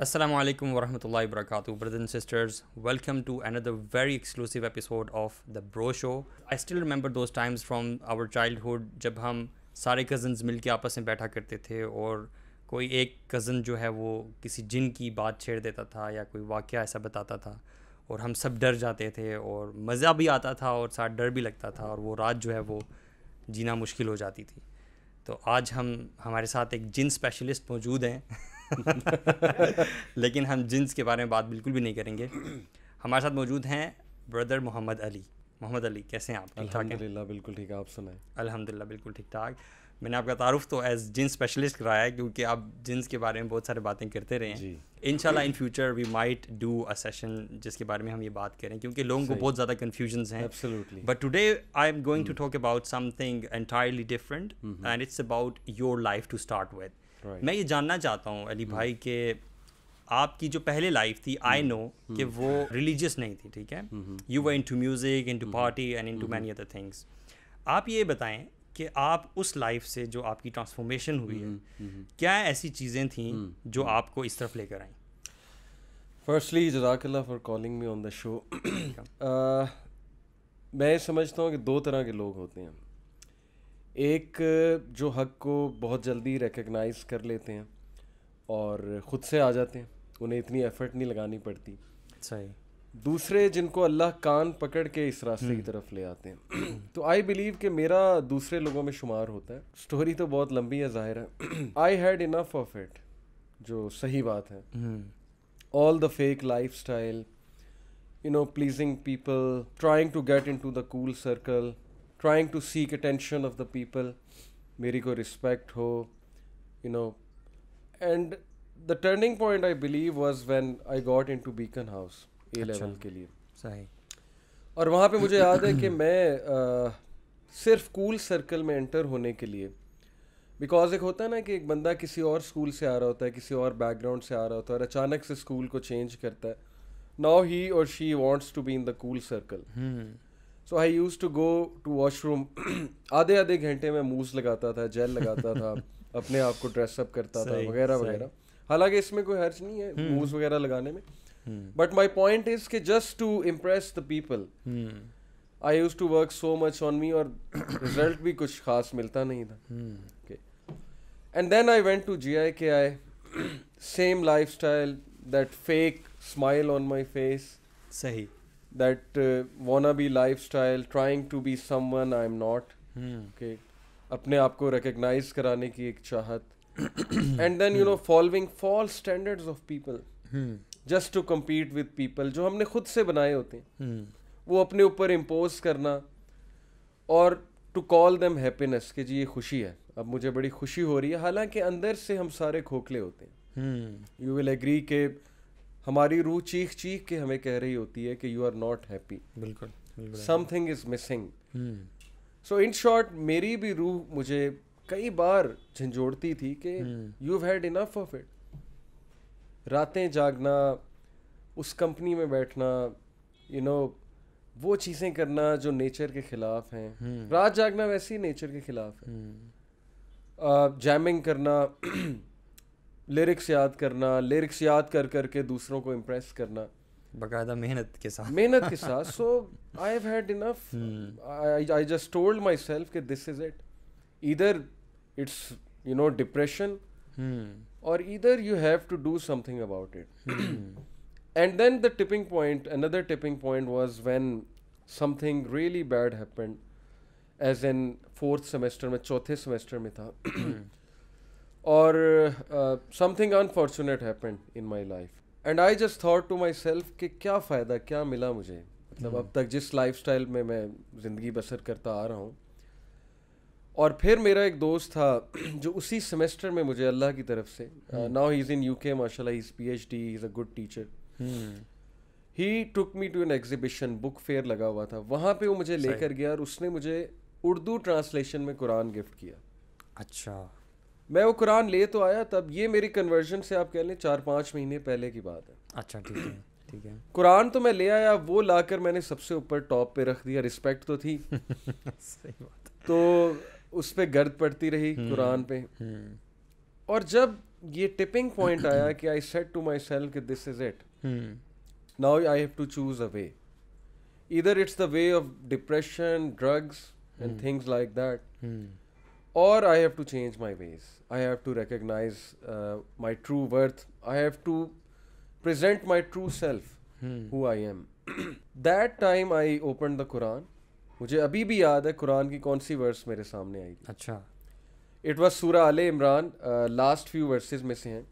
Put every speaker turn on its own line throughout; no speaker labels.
السلام علیکم ورحمۃ اللہ وبرکاتہ brother and sisters welcome to another very exclusive episode of the bro show I still remember those times from our childhood جب ہم سارے کزنز مل کے آپس میں بیٹھا کرتے تھے اور کوئی ایک کزن جو ہے وہ کسی جن کی بات چھیڑ دیتا تھا یا کوئی واقعہ ایسا بتاتا تھا اور ہم سب ڈر جاتے تھے اور مزہ بھی آتا تھا اور ساتھ ڈر بھی لگتا تھا اور وہ رات جو ہے وہ جینا مشکل ہو جاتی تھی۔ تو آج ہم ہمارے ساتھ ایک جن اسپیشلسٹ موجود ہیں۔ لیکن ہم جنس کے بارے میں بات بالکل بھی نہیں کریں گے۔ ہمارے ساتھ موجود ہیں بردر محمد علی۔ محمد علی کیسے ہیں آپ؟
الحمد للہ بالکل ٹھیک ہے آپ سنائیں۔
الحمد للہ بالکل ٹھیک ٹھاک۔ میں نے آپ کا تعارف تو ایز جن اسپیشلسٹ کرایا ہے کیونکہ آپ جنس کے بارے میں بہت سارے باتیں کرتے رہے ہیں۔ ان شاء اللہ in future we might do a session جس کے بارے میں ہم یہ بات کریں کیونکہ لوگوں کو بہت زیادہ کنفیوژنس ہیں۔ But today I am going to talk about something entirely different and it's about your life to start with میں یہ جاننا چاہتا ہوں علی بھائی کہ آپ کی جو پہلے لائف تھی آئی نو کہ وہ ریلیجیس نہیں تھی ٹھیک ہے؟ You were into music into party and into many other things آپ یہ بتائیں کہ آپ اس لائف سے جو آپ کی ٹرانسفارمیشن ہوئی ہے کیا ایسی چیزیں تھیں جو آپ کو اس طرف لے کر آئیں؟
فرسٹلی جزاک اللہ فار کالنگ می آن دا شو میں سمجھتا ہوں کہ دو طرح کے لوگ ہوتے ہیں۔ ایک جو حق کو بہت جلدی ریکگنائز کر لیتے ہیں اور خود سے آ جاتے ہیں انہیں اتنی ایفرٹ نہیں لگانی پڑتی۔
صحیح۔
دوسرے جن کو اللہ کان پکڑ کے اس راستے کی طرف لے آتے ہیں۔ تو آئی بلیو کہ میرا دوسرے لوگوں میں شمار ہوتا ہے۔ اسٹوری تو بہت لمبی ہے ظاہر ہے۔ I had enough of it جو صحیح بات ہے۔ All the fake lifestyle you know pleasing people trying to get into the cool circle trying to seek attention of the people میری کو respect who you know and the turning point I believe was when I got into Beaconhouse A level کے لیے
صحیح
اور وہاں پہ مجھے یاد ہے کہ میں صرف کول سرکل میں انٹر ہونے کے لیے بیکاز ایک ہوتا ہے نا کہ ایک بندہ کسی اور اسکول سے آ رہا ہوتا ہے کسی اور بیک گراؤنڈ سے آ رہا ہوتا ہے اور اچانک سے اسکول کو چینج کرتا ہے ناؤ ہی اور she wants to be in the cool circle so I used to go to washroom آدھے آدھے گھنٹے میں موز لگاتا تھا جیل لگاتا تھا اپنے آپ کو ڈریس اپ کرتا تھا وغیرہ وغیرہ۔ حالانکہ اس میں کوئی حرچ نہیں ہے موز وغیرہ لگانے میں۔ بٹ مائی پوائنٹ از کہ just to impress the people I used to work so much on me اور رزلٹ بھی کچھ خاص ملتا نہیں تھا۔ And then I went to G I K I same lifestyle that fake smile on my face
صحیح۔
That wanna be lifestyle trying to be someone I am not okay اپنے آپ کو ریکگنائز کرانے کی ایک چاہت. And then you know following false standards of people just to compete with people جو ہم نے خود سے بنائے ہوتے ہیں. وہ اپنے اوپر امپوز کرنا اور ٹو کال دیم ہیپینس کہ جی یہ خوشی ہے. اب مجھے بڑی خوشی ہو رہی ہے. حالانکہ اندر سے ہم سارے کھوکھلے ہوتے ہیں. یو ول ایگری کہ ہماری روح چیخ چیخ کے ہمیں کہہ رہی ہوتی ہے کہ یو آر ناٹ ہیپی
بالکل
something is missing so in short میری بھی روح مجھے کئی بار جھنجھوڑتی تھی کہ you had enough of it راتیں جاگنا اس کمپنی میں بیٹھنا یو نو وہ چیزیں کرنا جو نیچر کے خلاف ہیں۔ رات جاگنا ویسے ہی نیچر کے خلاف ہے۔ جیمنگ کرنا لیرکس یاد کرنا لیرکس یاد کر کر کے دوسروں کو امپریس کرنا
باقاعدہ محنت کے ساتھ۔
محنت کے ساتھ. So I have had enough I just told myself کہ دس از اٹ ادھر اٹس یو نو ڈپریشن اور ادھر you have to do something about it and then the tipping point and the tipping point was when something really bad happened as in fourth semester میں چوتھے semester میں تھا اور something unfortunate happened in my life and I just thought to myself کہ کیا فائدہ کیا ملا مجھے؟ مطلب اب تک جس لائف اسٹائل میں میں زندگی بسر کرتا آ رہا ہوں اور پھر میرا ایک دوست تھا جو اسی سیمسٹر میں مجھے اللہ کی طرف سے now he is in U K ماشاء اللہ has P H D is a good teacher he took me to an exhibition book fair لگا ہوا تھا۔ وہاں پہ وہ مجھے لے کر گیا اور اس نے مجھے اردو ٹرانسلیشن میں قرآن گفٹ کیا۔
اچھا۔
میں وہ قرآن لے تو آیا تب یہ میری کنورژن سے آپ کہہ لیں چار پانچ مہینے پہلے کی بات ہے۔
اچھا ٹھیک ہے ٹھیک ہے۔
قرآن تو میں لے آیا وہ لا کر میں نے سب سے اوپر ٹاپ پہ رکھ دیا رسپیکٹ تو تھی۔
صحیح بات۔
تو اس پہ گرد پڑتی رہی قرآن پہ۔ اور جب یہ ٹپنگ پوائنٹ آیا کہ I said to myself کہ this is it. Now I have to choose a way either it's the way of depression drugs and things like that. اور I have to change my ways I have to recognize my true worth I have to present my true self. Who I am that time I open the Quran مجھے ابھی بھی یاد ہے قرآن کی کون سی ورس میرے سامنے آئی تھی۔
اچھا۔
اٹ واز سورہ عال عمران لاسٹ فیو ورسز میں سے ہیں۔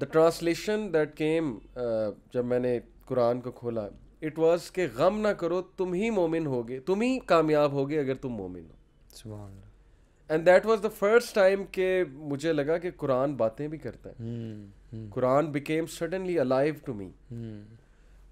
دا ٹرانسلیشن دیٹ کیم جب میں نے قرآن کو کھولا اٹ واز کہ غم نہ کرو تم ہی مومن ہوگے تم ہی کامیاب ہوگے اگر تم مومن ہو۔ And that was the first time کہ مجھے لگا کہ قرآن باتیں بھی کرتا ہے. Quran became suddenly alive to me.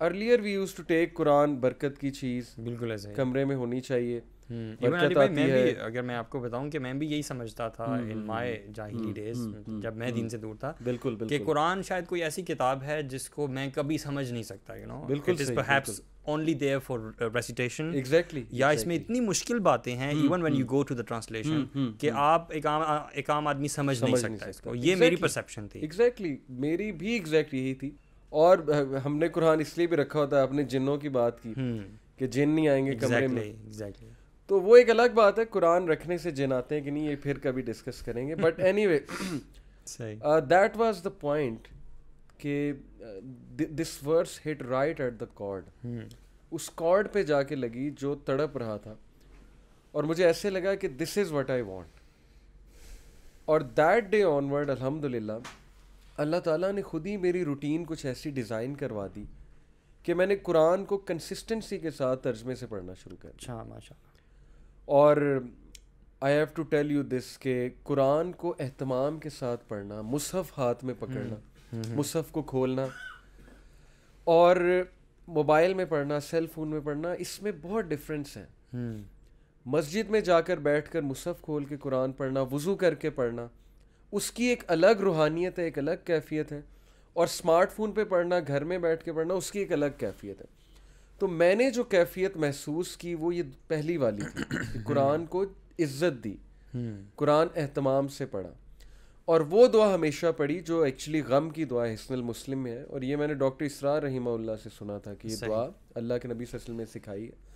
Earlier we used to take Quran برکت کی چیز
بالکل
کمرے میں ہونی چاہیے۔
علی بھائی میں۔ بھی اگر میں آپ کو بتاؤں کہ میں بھی یہی سمجھتا تھا ان مائی جاہلی ڈیز جب میں دین سے دور تھا
بالکل
کہ قرآن شاید کوئی ایسی کتاب ہے جس کو میں کبھی سمجھ نہیں سکتا یو نو
بالکل
only there for recitation
exactly
یا اس میں اتنی مشکل باتیں ہیں even when you go to the translation کہ آپ ایک عام ایک عام آدمی سمجھ نہیں سکتا اس کو یہ میری پرسیپشن تھی
ایگزیکٹلی میری بھی ایگزیکٹ یہی تھی اور ہم نے قرآن اس لیے بھی رکھا ہوتا ہے اپنے جنوں کی بات کی کہ جن نہیں آئیں گے کمرے میں
ایگزیکٹلی
تو وہ ایک الگ بات ہے قرآن رکھنے سے جن آتے ہیں کہ نہیں یہ پھر کبھی ڈسکس کریں گے۔ But anyway that was the point کہ this verse hit right at the card us card پہ جا کے لگی جو تڑپ رہا تھا۔ اور مجھے ایسے لگا کہ this is what I want اور دیٹ ڈے آن ورڈ الحمد للہ اللہ تعالیٰ نے خود ہی میری روٹین کچھ ایسی ڈیزائن کروا دی کہ میں نے قرآن کو کنسسٹنسی کے ساتھ ترجمے سے پڑھنا شروع کر
اچھا ماشاء اللہ
اور I have to tell you this کہ قرآن کو اہتمام کے ساتھ پڑھنا مصحف ہاتھ میں پکڑنا مصحف کو کھولنا اور موبائل میں پڑھنا سیل فون میں پڑھنا اس میں بہت ڈفرینس ہے۔ مسجد میں جا کر بیٹھ کر مصحف کھول کے قرآن پڑھنا وضو کر کے پڑھنا اس کی ایک الگ روحانیت ہے ایک الگ کیفیت ہے۔ اور اسمارٹ فون پہ پڑھنا گھر میں بیٹھ کے پڑھنا اس کی ایک الگ کیفیت ہے۔ تو میں نے جو کیفیت محسوس کی وہ یہ پہلی والی تھی قرآن کو عزت دی قرآن اہتمام سے پڑھا۔ اور وہ دعا ہمیشہ پڑھی جو ایکچولی غم کی دعا حسن المسلم میں ہے۔ اور یہ میں نے ڈاکٹر اسرار رحمہ اللہ سے سنا تھا کہ یہ دعا اللہ کے نبی صلی اللہ علیہ وسلم نے سکھائی ہے۔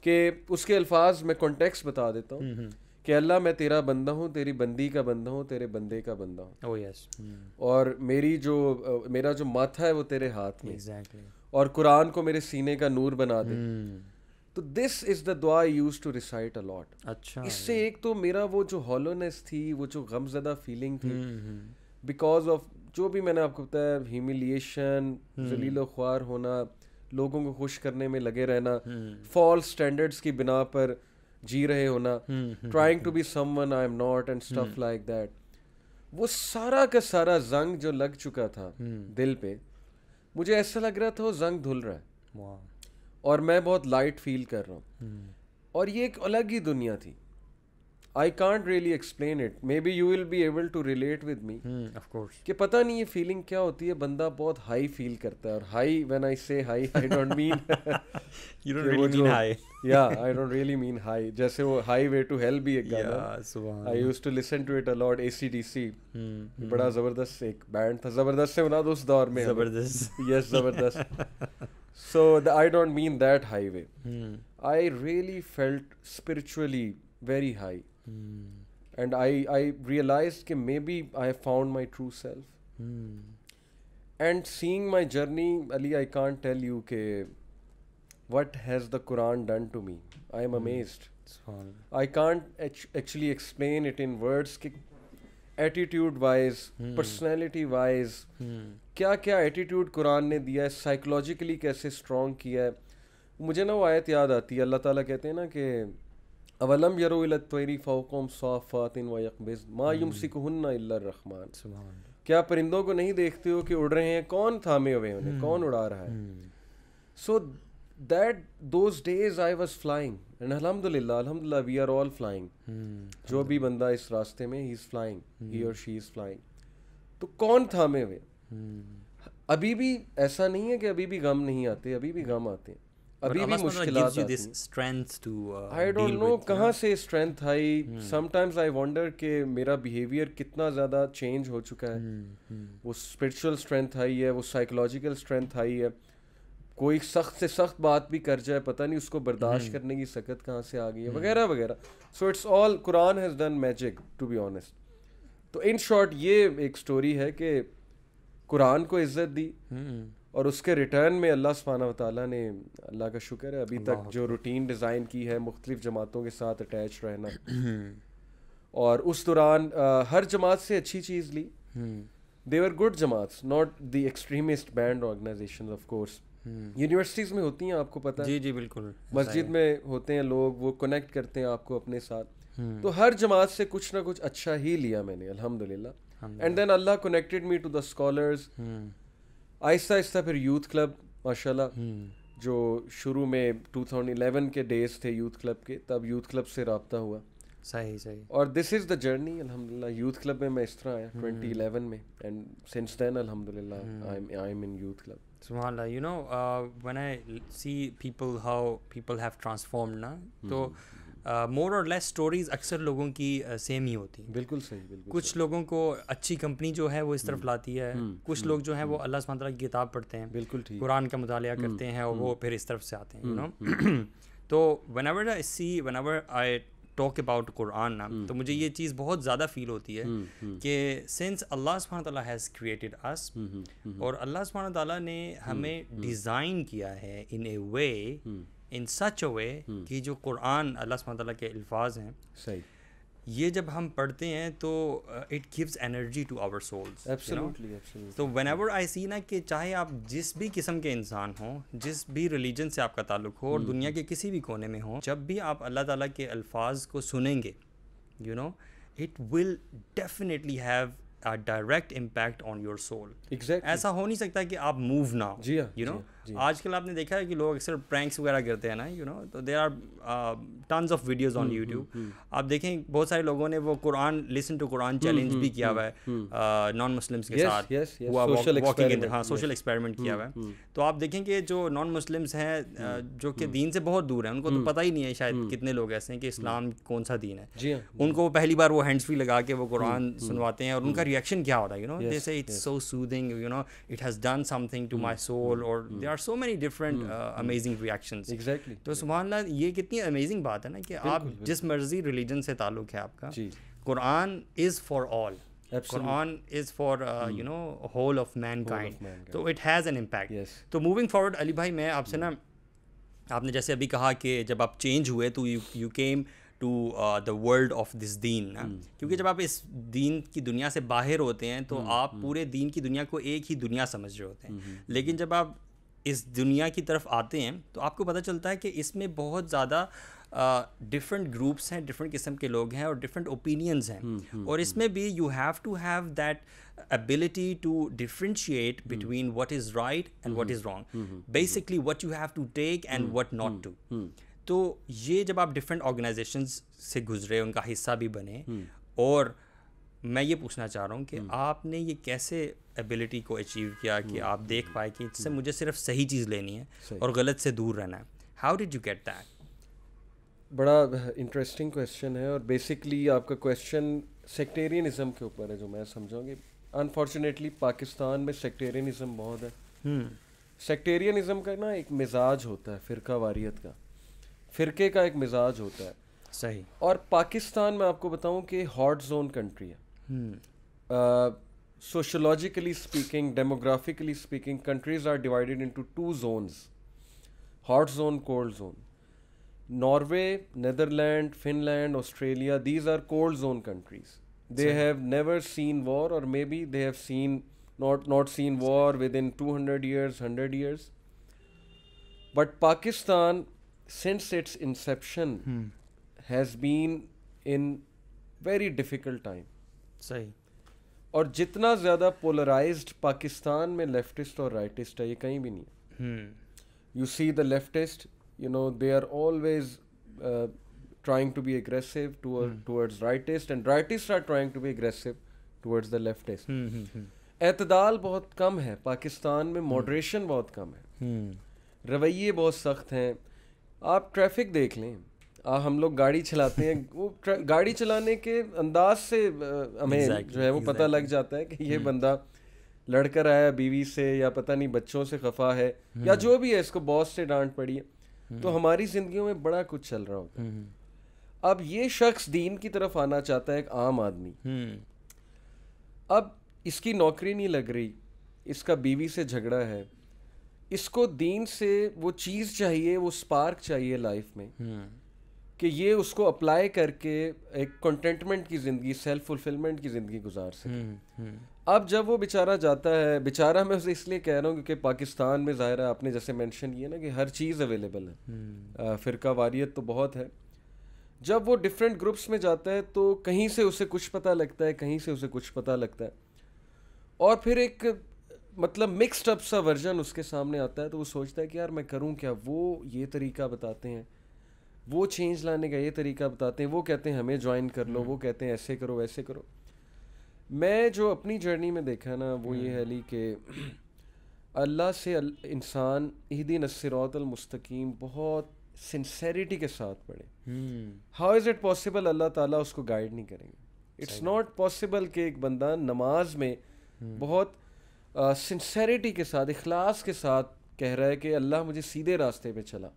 کہ اس کے الفاظ میں کانٹیکس بتا دیتا ہوں کہ اللہ میں تیرا بندہ ہوں تیری بندی کا بندہ ہوں تیرے بندے کا بندہ ہوں۔
او یس
اور میری جو میرا جو ماتھا ہے وہ تیرے ہاتھ میں
ایگزیکٹلی
اور قرآن کو میرے سینے کا نور بنا دے۔ تو دس از دا دعا یوز ٹو ریسائٹ الاٹ
اچھا۔
اس سے ایک تو میرا وہ جو ہالونیس تھی وہ جو غم زدہ فیلنگ تھی بیکاز آف جو بھی میں نے آپ کو بتایا ہیوملیشن ذلیل و خوار ہونا لوگوں کو خوش کرنے میں لگے رہنا فالس اسٹینڈرڈس کی بنا پر جی رہے ہونا۔ Trying to be someone I am not and stuff like that وہ سارا کا سارا زنگ جو لگ چکا تھا دل پہ مجھے ایسا لگ رہا تھا وہ زنگ دھل رہا ہے۔ اور میں بہت لائٹ فیل کر رہا ہوں۔ اور یہ ایک الگ ہی دنیا تھی۔ I can't really explain it maybe you will be able to relate with me
of course
کہ پتہ نہیں یہ فیلنگ کیا ہوتی ہے بندہ بہت ہائی فیل کرتا ہے اور high when I say high I don't mean
you don't really mean high
یا I don't really mean high جیسے وہ ہائی وے ٹو ہیل بھی ایک گانا
یا سبحان
I used to listen to it a lot A C D C بڑا زبردست ایک بینڈ تھا زبردست سے بنا دو اس دور میں
زبردست
یس زبردست so I don't mean that high way and I I realize کہ maybe I found my true self and seeing my journey Ali I can't tell you کہ what has the Quran done to me I am amazed I can't actually explain it in words کہ attitude wise personality wise کیا کیا attitude قرآن نے دیا ہے psychologically کیسے strong کیا ہے مجھے نا وہ آیت یاد آتی ہے اللہ تعالیٰ کہتے ہیں نا کہ اولم یرو الطویری فوقم صافات و یقبز ما یمسکہن الا الرحمن. کیا پرندوں کو نہیں دیکھتے ہو کہ اڑ رہے ہیں؟ کون تھامے ہوئے انہیں؟ کون اڑا رہا ہے؟ So that those days I was flying and الحمد للہ الحمد للہ وی آر آل فلائنگ جو بھی بندہ اس راستے میں ہی از فلائنگ ہی اور شی از فلائنگ تو کون تھامے ہوئے؟ ابھی بھی ایسا نہیں ہے کہ ابھی بھی غم نہیں آتے ابھی بھی غم آتے ہیں۔ ابھی بھی مشکلات آئی ڈونٹ نو کہاں سے اسٹرینتھ آئی۔ سم ٹائمز آئی وانڈر کہ میرا بیہیویئر کتنا زیادہ چینج ہو چکا ہے۔ وہ اسپرچل اسٹرینتھ آئی ہے وہ سائیکولوجیکل اسٹرینتھ آئی ہے۔ کوئی سخت سے سخت بات بھی کر جائے پتہ نہیں اس کو برداشت کرنے کی سکت کہاں سے آ گئی ہے وغیرہ وغیرہ۔ So it's all Quran has done magic to be honest تو ان شارٹ یہ ایک اسٹوری ہے کہ قرآن کو عزت دی۔ اور اس کے ریٹرن میں اللہ سبحانہ و تعالیٰ نے اللہ کا شکر ہے ابھی تک جو روٹین ڈیزائن کی ہے مختلف جماعتوں کے ساتھ اٹیچ رہنا۔ اور اس دوران ہر جماعت سے اچھی چیز لی۔ دیور گڈ جماعت not the extremist band organization of course universities میں ہوتی ہیں آپ کو پتہ
جی جی بالکل۔
مسجد میں ہوتے ہیں لوگ وہ کنیکٹ کرتے ہیں آپ کو اپنے ساتھ۔ تو ہر جماعت سے کچھ نہ کچھ اچھا ہی لیا میں نے الحمد للہ and then Allah connected me to the scholars آہستہ آہستہ پھر یوتھ کلب ماشاء اللہ جو شروع میں ٹو تھاؤزنڈ الیون کے ڈیز تھے یوتھ کلب کے تب یوتھ کلب سے رابطہ ہوا۔
صحیح صحیح۔
اور دس از دا جرنی الحمد للہ یوتھ کلب میں میں اس طرح آیا ٹوینٹی الیون میں۔ اینڈ سنس دین الحمد للہ I am in youth club.
سبحان اللہ you know when I see people how people have transform نا تو مور اور لیس اسٹوریز اکثر لوگوں کی سیم ہی ہوتی ہیں۔
بالکل صحیح بالکل
کچھ لوگوں کو اچھی کمپنی جو ہے وہ اس طرف لاتی ہے۔ کچھ لوگ جو ہیں وہ اللہ تعالیٰ کی کتاب پڑھتے ہیں۔
بالکل
قرآن کا مطالعہ کرتے ہیں اور وہ پھر اس طرف سے آتے ہیں یو نو تو whenever I see whenever I talk about Quran نا تو مجھے یہ چیز بہت زیادہ فیل ہوتی ہے کہ سنس اللہ سبحانہ تعالیٰ ہیز کریٹڈ اس اور اللہ سبحانہ تعالیٰ نے ہمیں ڈیزائن کیا ہے ان اے وے ان سچ اے وے کہ جو قرآن اللہ سبحانہ تعالیٰ کے الفاظ ہیں
صحیح.
یہ جب ہم پڑھتے ہیں تو it gives energy to our souls تو وین ایور آئی سی نا کہ چاہے آپ جس بھی قسم کے انسان ہوں جس بھی ریلیجن سے آپ کا تعلق ہو اور دنیا کے کسی بھی کونے میں ہوں جب بھی آپ اللہ تعالیٰ کے الفاظ کو سنیں گے you know it will definitely have direct impact on your soul ایسا ہو نہیں سکتا کہ آپ موو نہ ہو یو نو آج کل آپ نے دیکھا ہے کہ لوگ اکثر پرینکس وغیرہ کرتے ہیں نا یو نو تو there are tons of videos on YouTube آپ دیکھیں بہت سارے لوگوں نے وہ قرآن لسن ٹو قرآن چیلنج بھی کیا ہوا ہے نان مسلمس کے ساتھ ہاں سوشل ایکسپیریمنٹ کیا ہوا ہے۔ تو آپ دیکھیں کہ جو نان مسلمس ہیں جو کہ دین سے بہت دور ہیں ان کو تو پتہ ہی نہیں ہے شاید کتنے لوگ ایسے ہیں کہ اسلام کون سا دین ہے۔ ان کو پہلی بار وہ ہینڈس فری لگا کے وہ قرآن سنواتے ہیں اور ان کا ریئیکشن کیا ہوتا ہے you know they say it's so soothing you know it has done something to my soul اور they are so many different amazing reactions تو سبحان اللہ یہ کتنی امیزنگ بات ہے نا کہ آپ جس مرضی ریلیجن سے تعلق ہے آپ کا Quran is for all Quran is for you know whole of mankind تو اٹ ہیز این امپیکٹ تو موونگ فارورڈ علی بھائی میں آپ سے نا آپ نے جیسے ابھی کہا کہ جب آپ چینج ہوئے تو you came to the world of this دین کیونکہ جب آپ اس دین کی دنیا سے باہر ہوتے ہیں تو آپ پورے دین کی دنیا کو ایک ہی دنیا سمجھ رہے ہوتے ہیں۔ لیکن جب آپ اس دنیا کی طرف آتے ہیں تو آپ کو پتہ چلتا ہے کہ اس میں بہت زیادہ ڈفرینٹ گروپس ہیں ڈفرینٹ قسم کے لوگ ہیں اور ڈفرینٹ اوپینینس ہیں۔ اور اس میں بھی you have to have that ability to differentiate between what is right and what is wrong basically what you have to take and what not to تو یہ جب آپ ڈفرینٹ آرگنائزیشنس سے گزرے ان کا حصہ بھی بنے اور میں یہ پوچھنا چاہ رہا ہوں کہ آپ نے یہ کیسے ایبلٹی کو اچیو کیا کہ آپ دیکھ پائے کہ اس سے مجھے صرف صحیح چیز لینی ہے اور غلط سے دور رہنا ہے۔ How did you get that
بڑا انٹرسٹنگ کویشچن ہے اور بیسکلی آپ کا کویشچن سیکٹیرینزم کے اوپر ہے جو میں سمجھاؤں گی۔ انفارچونیٹلی پاکستان میں سیکٹیرینزم بہت ہے۔ سیکٹیرینزم کا نا ایک مزاج ہوتا ہے فرقہ واریت کا۔ فرقے کا ایک مزاج ہوتا ہے۔
صحیح۔
اور پاکستان میں آپ کو بتاؤں کہ ہاٹ زون کنٹری ہے۔ Hmm. Uh, sociologically speaking, demographically speaking, countries are divided into two zones hot zone, cold zone. Norway, Netherlands, Finland, Australia, these are cold zone countries. They have never seen war, or maybe they have seen not not seen war within 200 years, 100 years. But Pakistan, since its inception, hmm. has been in very difficult time.
صحیح۔
اور جتنا زیادہ polarised Pakistan میں leftist اور rightist ہے یہ کہیں بھی نہیں you see the leftist you know they are always trying to be aggressive towards rightist and rightist are trying to be aggressive towards the leftist اعتدال بہت کم ہے پاکستان میں ماڈریشن بہت کم ہے۔ رویے بہت سخت ہیں۔ آپ ٹریفک دیکھ لیں۔ ہم لوگ گاڑی چلاتے ہیں۔ وہ گاڑی چلانے کے انداز سے ہمیں جو ہے وہ پتہ لگ جاتا ہے کہ یہ بندہ لڑ کر آیا بیوی سے یا پتہ نہیں بچوں سے خفا ہے یا جو بھی ہے اس کو باس سے ڈانٹ پڑی ہے۔ تو ہماری زندگیوں میں بڑا کچھ چل رہا ہوتا ہے۔ اب یہ شخص دین کی طرف آنا چاہتا ہے ایک عام آدمی۔ اب اس کی نوکری نہیں لگ رہی اس کا بیوی سے جھگڑا ہے۔ اس کو دین سے وہ چیز چاہیے وہ اسپارک چاہیے لائف میں۔ کہ یہ اس کو اپلائی کر کے ایک کنٹینٹمنٹ کی زندگی سیلف فلفلمنٹ کی زندگی گزار سکے۔ اب جب وہ بیچارہ جاتا ہے بیچارہ میں اسے اس لیے کہہ رہا ہوں کیونکہ پاکستان میں ظاہر ہے آپ نے جیسے مینشن کیا نا کہ ہر چیز اویلیبل ہے۔ فرقہ واریت تو بہت ہے۔ جب وہ ڈفرینٹ گروپس میں جاتا ہے تو کہیں سے اسے کچھ پتہ لگتا ہے کہیں سے اسے کچھ پتہ لگتا ہے۔ اور پھر ایک مطلب مکسڈ اپ سا ورژن اس کے سامنے آتا ہے تو وہ سوچتا ہے کہ یار میں کروں کیا؟ وہ یہ طریقہ بتاتے ہیں۔ وہ چینج لانے کا یہ طریقہ بتاتے ہیں وہ کہتے ہیں ہمیں جوائن کر لو وہ کہتے ہیں ایسے کرو ویسے کرو۔ میں جو اپنی جرنی میں دیکھا نا وہ یہ ہے لی کہ اللہ سے انسان عیدی نصرات المستقیم بہت سنسیریٹی کے ساتھ پڑھے۔ How is it possible Allah تعالیٰ اس کو گائڈ نہیں کریں گے؟ اٹس ناٹ پاسبل کہ ایک بندہ نماز میں بہت سنسیریٹی کے ساتھ اخلاص کے ساتھ کہہ رہا ہے کہ اللہ مجھے سیدھے راستے پہ چلا۔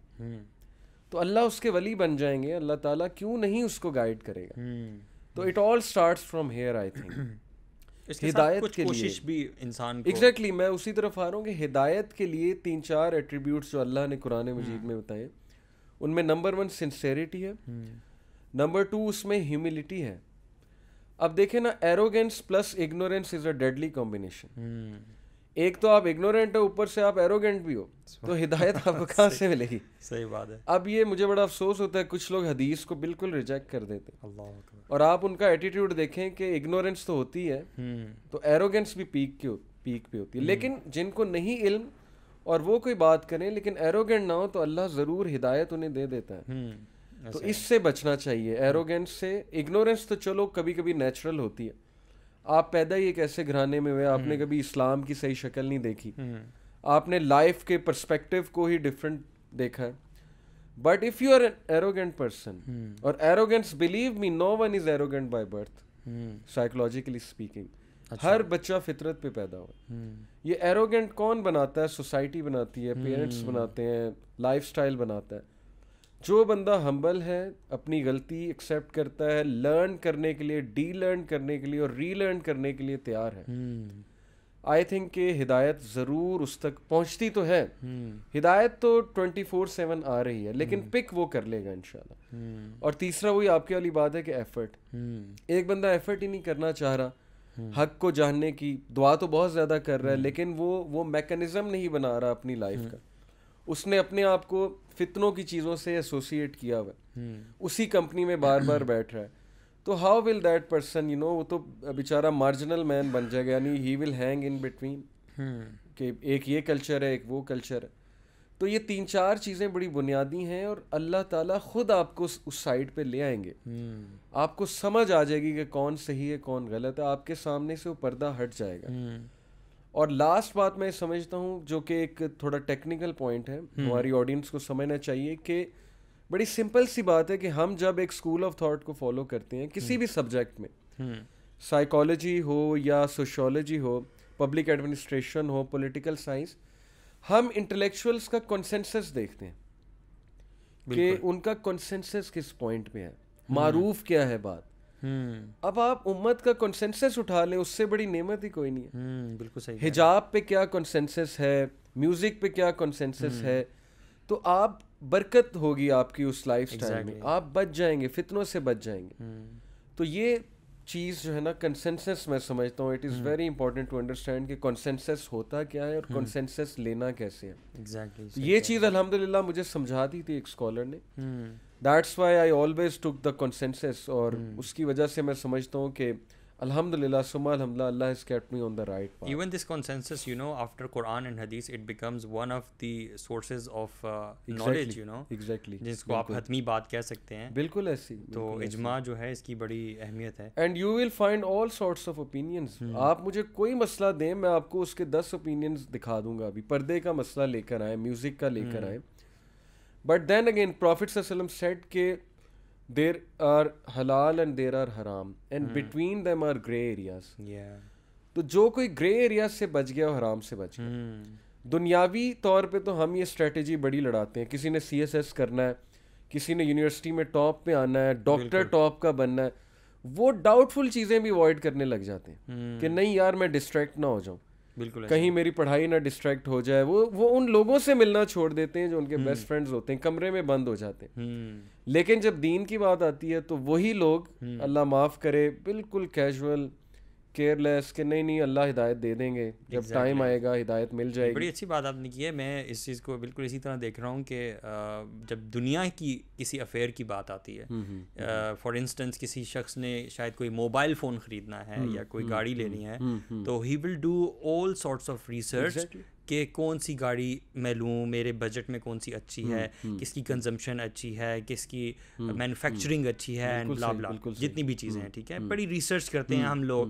تو اللہ اس کے ولی بن جائیں گے اللہ تعالیٰ کیوں نہیں اس کو گائڈ کرے گا؟ تو it all starts from here I think ہدایت کے لیے۔ بھی انسان ایگزیکٹلی میں اسی طرف آ رہا ہوں کہ ہدایت کے لیے تین چار ایٹریبیوٹس جو اللہ نے قرآن مجید میں بتائے ان میں نمبر ون سنسیریٹی ہے نمبر ٹو اس میں ہیوملٹی ہے۔ اب دیکھیں نا arrogance plus ignorance is a deadly combination ایک تو آپ اگنورینٹ ہو اوپر سے آپ ایروگینٹ بھی ہو۔ تو ہدایت آپ کو کہاں سے ملے گی؟
صحیح بات ہے۔
اب یہ مجھے بڑا افسوس ہوتا ہے کچھ لوگ حدیث کو بالکل ریجیکٹ کر دیتے اور آپ ان کا ایٹیٹیوڈ دیکھیں کہ اگنورینس تو ہوتی ہے تو ایروگینس بھی پیک کی پیک پہ ہوتی ہے۔ لیکن جن کو نہیں علم اور وہ کوئی بات کریں لیکن ایروگینٹ نہ ہو تو اللہ ضرور ہدایت انہیں دے دیتا ہے۔ تو اس سے بچنا چاہیے۔ ایروگینس سے اگنورینس تو چلو کبھی کبھی نیچرل ہوتی ہے۔ آپ پیدا ہی ایک ایسے گھرانے میں ہوئے آپ نے کبھی اسلام کی صحیح شکل نہیں دیکھی۔ آپ نے لائف کے پرسپیکٹو کو ہی ڈفرینٹ دیکھا۔ ہے but if you are an arrogant person اور arrogance believe me no one is arrogant by birth psychologically speaking ہر بچہ فطرت پہ پیدا ہوا یہ ایروگینٹ کون بناتا ہے؟ سوسائٹی بناتی ہے پیرنٹس بناتے ہیں لائف اسٹائل بناتا ہے۔ جو بندہ ہمبل ہے اپنی غلطی ایکسیپٹ کرتا ہے لرن کرنے کے لیے ڈی لرن کرنے کے لیے اور ری لرن کرنے کے لیے تیار ہے۔ آئی تھنک کہ ہدایت ضرور اس تک پہنچتی تو ہے۔ ہدایت تو ٹوینٹی فور سیون آ رہی ہے لیکن پک وہ کر لے گا ان شاء اللہ اور تیسرا وہی آپ کی والی بات ہے کہ ایفرٹ ایک بندہ ایفرٹ ہی نہیں کرنا چاہ رہا۔ حق کو جاننے کی دعا تو بہت زیادہ کر رہا ہے لیکن وہ وہ میکنزم نہیں بنا رہا اپنی لائف کا۔ اس نے اپنے آپ کو فتنوں کی چیزوں سے ایسوسیٹ کیا ہوا ہے۔ اسی کمپنی میں بار بار بیٹھ رہا ہے۔ تو how will that person you know وہ تو بیچارہ مارجنل مین بن جائے گا یعنی ہی ول ہینگ ان بٹوین کہ ایک یہ کلچر ہے ایک وہ کلچر ہے۔ تو یہ تین چار چیزیں بڑی بنیادی ہیں اور اللہ تعالیٰ خود آپ کو اس سائڈ پہ لے آئیں گے۔ آپ کو سمجھ آ جائے گی کہ کون صحیح ہے کون غلط ہے۔ آپ کے سامنے سے وہ پردہ ہٹ جائے گا۔ اور لاسٹ بات میں سمجھتا ہوں جو کہ ایک تھوڑا ٹیکنیکل پوائنٹ ہے ہماری آڈینس کو سمجھنا چاہیے کہ بڑی سمپل سی بات ہے کہ ہم جب ایک اسکول آف تھاٹ کو فالو کرتے ہیں کسی بھی سبجیکٹ میں سائیکالوجی ہو یا سوشولوجی ہو پبلک ایڈمنسٹریشن ہو پولیٹیکل سائنس ہم انٹلیکچوئلس کا کنسنسس دیکھتے ہیں کہ ان کا کنسنسس کس پوائنٹ پہ ہے؟ معروف کیا ہے بات؟ اب آپ امت کا کنسنسس اٹھا لیں اس سے بڑی نعمت ہی کوئی نہیں ہے۔ بالکل صحیح حجاب پہ کیا کنسنسس ہے؟ میوزک پہ کیا کنسنسس ہے؟ تو آپ برکت ہوگی آپ کی اس لائف اسٹائل میں آپ بچ جائیں گے فتنوں سے بچ جائیں گے۔ تو یہ چیز جو ہے نا کنسنسس میں سمجھتا ہوں it is very important to understand کہ کنسنسس ہوتا کیا ہے اور کنسنسس لینا کیسے ہے۔ یہ چیز الحمد للہ مجھے سمجھا دی تھی ایک اسکالر نے۔ That's why I always tick the consensus اور اس کی وجہ سے میں سمجھتا ہوں کہ alhamdulillah summa alhamdulillah allah has kept me on the right path.
Even this consensus you know after quran and hadith it becomes one of the sources of uh, knowledge you know?
Exactly.
جس کو آپ حتمی بات کہہ سکتے ہیں
بالکل ایسی
تو اجماع جو ہے اس کی بڑی اہمیت ہے
and you will find all sorts of opinions آپ مجھے کوئی مسئلہ دیں میں آپ کو اس کے دس اوپینینس دکھا دوں گا ابھی پردے کا مسئلہ لے کر آئے میوزک کا لے کر آئے بٹ دین اگین پروفٹ صلی اللہ علیہ وسلم سیٹ کہ there are halal and there are haram and between them are grey areas تو جو کوئی گرے ایریاز سے بچ گیا وہ حرام سے بچ گیا۔ دنیاوی طور پہ تو ہم یہ اسٹریٹجی بڑی لڑاتے ہیں۔ کسی نے سی ایس ایس کرنا ہے کسی نے یونیورسٹی میں ٹاپ پہ آنا ہے ڈاکٹر ٹاپ کا بننا ہے۔ وہ ڈاؤٹ فل چیزیں بھی اوائڈ کرنے لگ جاتے ہیں کہ نہیں یار میں ڈسٹریکٹ نہ ہو جاؤں۔
بالکل
کہیں میری پڑھائی نہ ڈسٹریکٹ ہو جائے وہ وہ ان لوگوں سے ملنا چھوڑ دیتے ہیں جو ان کے بیسٹ فرینڈز ہوتے ہیں کمرے میں بند ہو جاتے ہیں۔ لیکن جب دین کی بات آتی ہے تو وہی لوگ اللہ معاف کرے بالکل کیجول کیئر لیس کہ نہیں نہیں اللہ ہدایت دے دیں گے۔ جب ٹائم آئے گا ہدایت مل جائے گی۔
بڑی اچھی بات آپ نے کی ہے۔ میں اس چیز کو بالکل اسی طرح دیکھ رہا ہوں کہ جب دنیا کی کسی افیئر کی بات آتی ہے فار انسٹنس کسی شخص نے شاید کوئی موبائل فون خریدنا ہے یا کوئی گاڑی لینی ہے تو he will do all sorts of research کہ کون سی گاڑی میں لوں میرے بجٹ میں کون سی اچھی ہے کس کی کنزمپشن اچھی ہے کس کی مینوفیکچرنگ اچھی ہے جتنی بھی چیزیں ہیں ٹھیک ہے؟ بڑی ریسرچ کرتے ہیں ہم۔ لوگ۔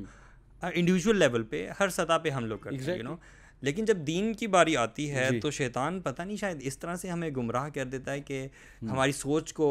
انڈیویژل لیول پہ ہر سطح پہ ہم لوگ کرتے ہیں یو نو لیکن جب دین کی باری آتی ہے تو شیطان پتہ نہیں شاید اس طرح سے ہمیں گمراہ کر دیتا ہے کہ ہماری سوچ کو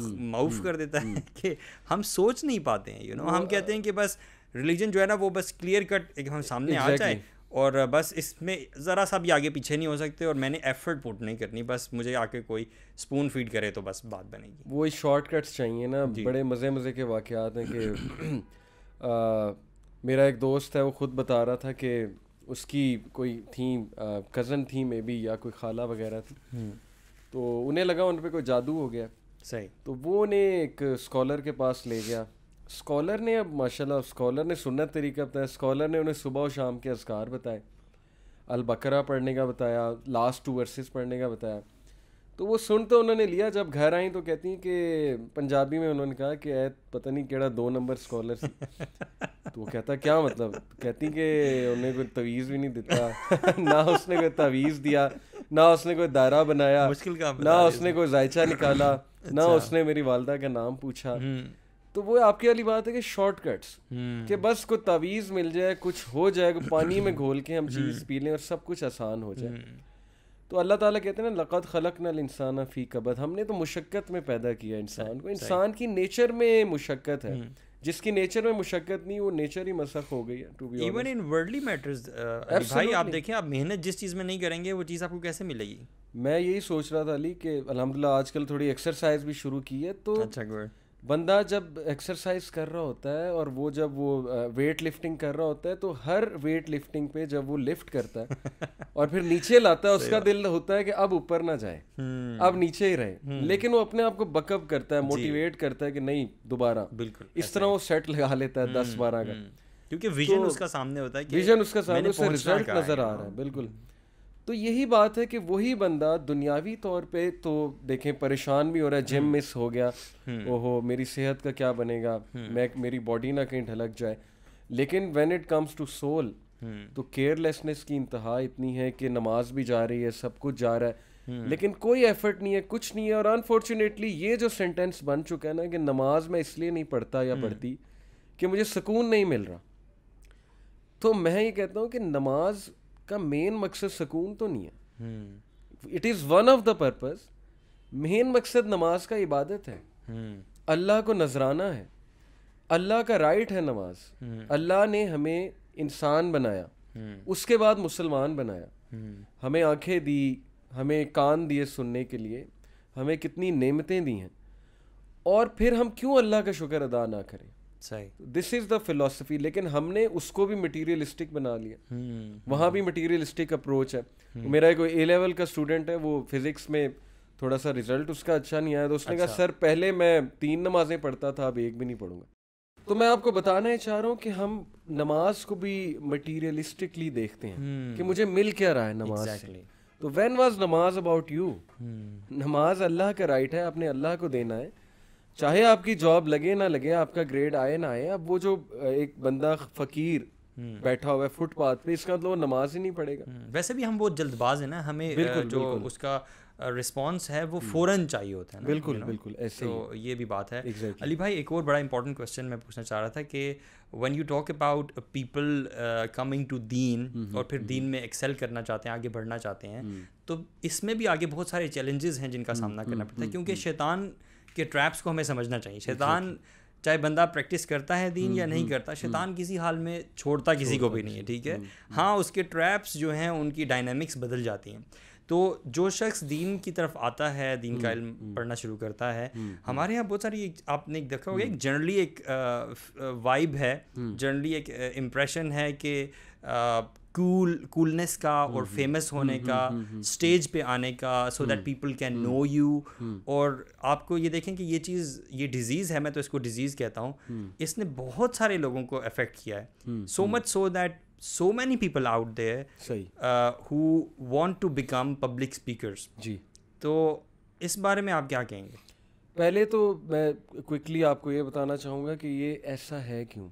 معاف کر دیتا ہے کہ ہم سوچ نہیں پاتے ہیں یو نو ہم کہتے ہیں کہ بس ریلیجن جو ہے نا وہ بس کلیئر کٹ ایک ہم سامنے آ جائے اور بس اس میں ذرا سا بھی آگے پیچھے نہیں ہو سکتے اور میں نے ایفرٹ پٹ نہیں کرنی بس مجھے آ کے کوئی اسپون فیڈ کرے تو بس بات بنے گی۔
وہی شارٹ کٹس چاہیے نا بڑے مزے مزے کے واقعات ہیں کہ میرا ایک دوست ہے وہ خود بتا رہا تھا کہ اس کی کوئی تھیں کزن تھی مے بی یا کوئی خالہ وغیرہ تھی تو انہیں لگا ان پہ کوئی جادو ہو گیا۔
صحیح۔
تو وہ انہیں ایک اسکالر کے پاس لے گیا۔ اسکالر نے اب ماشاء اللہ اسکالر نے سنت طریقہ بتایا۔ اسکالر نے انہیں صبح و شام کے اذکار بتائے۔ البکرا پڑھنے کا بتایا لاسٹ ٹو ورسز پڑھنے کا بتایا۔ تو وہ سن تو انہوں نے لیا جب گھر آئیں تو کہتی ہیں کہ پنجابی میں انہوں نے کہا کہ اے پتہ نہیں کیڑا دو نمبر اسکالر سی۔ تو وہ کہتا کیا مطلب؟ کہتی کہ انہیں کوئی تویز بھی نہیں دیتا نہ اس نے کوئی تویز دیا نہ اس نے کوئی دائرہ بنایا نہ اس نے کوئی ذائچہ نکالا نہ اس نے میری والدہ کا نام پوچھا۔ تو وہ آپ کی والی بات ہے کہ شارٹ کٹس کہ بس کوئی تعویذ مل جائے کچھ ہو جائے پانی میں گھول کے ہم چیز پی لیں اور سب کچھ آسان ہو جائے۔ تو اللہ تعالیٰ کہتے ہیں نا لقت خلق نل انسان فی قبد ہم نے تو مشقت میں پیدا کیا انسان کو۔ انسان کی نیچر میں مشقت ہے۔ جس کی نیچر میں مشقت نہیں وہ نیچر ہی مسخ ہو گئی ہے
ایون ان ورلڈلی میٹرز بھائی آپ دیکھیں آپ محنت جس چیز میں نہیں کریں گے وہ چیز آپ کو کیسے ملے گی؟
میں یہی سوچ رہا تھا علی کہ الحمد للہ آج کل تھوڑی ایکسرسائز بھی شروع کی ہے تو
اچھا
بندہ جب ایکسرسائز کر رہا ہوتا ہے اور وہ جب وہ ویٹ لفٹنگ کر رہا ہوتا ہے تو ہر ویٹ لفٹنگ پہ جب وہ لفٹ کرتا ہے اور پھر نیچے لاتا ہے اس کا دل ہوتا ہے کہ اب اوپر نہ جائے۔ اب نیچے ہی رہے۔ لیکن وہ اپنے آپ کو بک اپ کرتا ہے موٹیویٹ کرتا ہے کہ نہیں دوبارہ۔
بالکل
اس طرح وہ سیٹ لگا لیتا ہے دس بارہ کا۔
کیونکہ ویژن اس کا سامنے ہوتا ہے
ویژن اس کا سامنے رزلٹ نظر آ رہا ہے بالکل۔ تو یہی بات ہے کہ وہی بندہ دنیاوی طور پہ تو دیکھیں پریشان بھی ہو رہا ہے جم مس ہو گیا او ہو میری صحت کا کیا بنے گا؟ میں میری باڈی نہ کہیں ڈھلک جائے۔ لیکن when it comes to soul تو کیئر لیسنیس کی انتہا اتنی ہے کہ نماز بھی جا رہی ہے سب کچھ جا رہا ہے۔ لیکن کوئی ایفرٹ نہیں ہے کچھ نہیں ہے۔ اور انفارچونیٹلی یہ جو سینٹینس بن چکا ہے نا کہ نماز میں اس لیے نہیں پڑھتا یا پڑھتی کہ مجھے سکون نہیں مل رہا۔ تو میں یہ کہتا ہوں کہ نماز کا مین مقصد سکون تو نہیں ہے۔ It is one of the purpose main مقصد نماز کا عبادت ہے۔ اللہ کو نذرانہ ہے۔ اللہ کا رائٹ ہے نماز۔ اللہ نے ہمیں انسان بنایا۔ اس کے بعد مسلمان بنایا۔ ہمیں آنکھیں دی ہمیں کان دیے سننے کے لیے۔ ہمیں کتنی نعمتیں دی ہیں۔ اور پھر ہم کیوں اللہ کا شکر ادا نہ کریں؟ دس از دا فلاسفی لیکن ہم نے اس کو بھی مٹیریلسٹک بنا لیا۔ وہاں بھی مٹیریلسٹک اپروچ ہے۔ میرا ایک اے لیول کا اسٹوڈنٹ ہے وہ فزکس میں تھوڑا سا ریزلٹ اس کا اچھا نہیں آیا۔ تو اس نے کہا سر پہلے میں تین نمازیں پڑھتا تھا اب ایک بھی نہیں پڑھوں گا۔ تو میں آپ کو بتانا چاہ رہا ہوں کہ ہم نماز کو بھی مٹیریلسٹکلی دیکھتے ہیں۔ کہ مجھے مل کیا رہا ہے نماز سے۔ تو when was namaz about you نماز اللہ کا رائٹ ہے اپنے اللہ کو دینا ہے۔ چاہے آپ کی جاب لگے نہ لگے آپ کا گریڈ آئے نہ آئے اب وہ جو ایک بندہ فقیر بیٹھا ہوا ہے فٹ پاتھ پہ اس کا مطلب وہ نماز ہی نہیں پڑھے گا۔
ویسے بھی ہم بہت جلد باز ہیں نا ہمیں جو اس کا رسپانس ہے وہ فوراً چاہیے ہوتا ہے
بالکل بالکل ایسے
تو یہ بھی بات ہے۔ علی بھائی ایک اور بڑا امپورٹنٹ کوشچن میں پوچھنا چاہ رہا تھا کہ when you talk about people coming to deen اور پھر دین میں ایکسیل کرنا چاہتے ہیں آگے بڑھنا چاہتے ہیں تو اس میں بھی آگے بہت سارے چیلنجز ہیں جن کا سامنا کرنا پڑتا ہے کیونکہ شیطان کے ٹریپس کو ہمیں سمجھنا چاہیے۔ شیطان چاہے بندہ پریکٹس کرتا ہے دین یا نہیں کرتا شیطان کسی حال میں چھوڑتا کسی کو بھی نہیں ہے ٹھیک ہے؟ ہاں اس کے ٹریپس جو ہیں ان کی ڈائنامکس بدل جاتی ہیں۔ تو جو شخص دین کی طرف آتا ہے دین کا علم پڑھنا شروع کرتا ہے ہمارے یہاں بہت ساری آپ نے ایک دیکھا ہوگا ایک جنرلی ایک وائب ہے۔ جنرلی ایک امپریشن ہے کہ کول کولنس کا اور فیمس ہونے کا اسٹیج پہ آنے کا so that people can know you اور آپ کو یہ دیکھیں کہ یہ چیز یہ ڈیزیز ہے میں تو اس کو ڈیزیز کہتا ہوں اس نے بہت سارے لوگوں کو افیکٹ کیا ہے so much so that so many people out there who want to become public speakers
جی
تو اس بارے میں آپ کیا کہیں گے
پہلے تو میں کوئکلی آپ کو یہ بتانا چاہوں گا کہ یہ ایسا ہے کیوں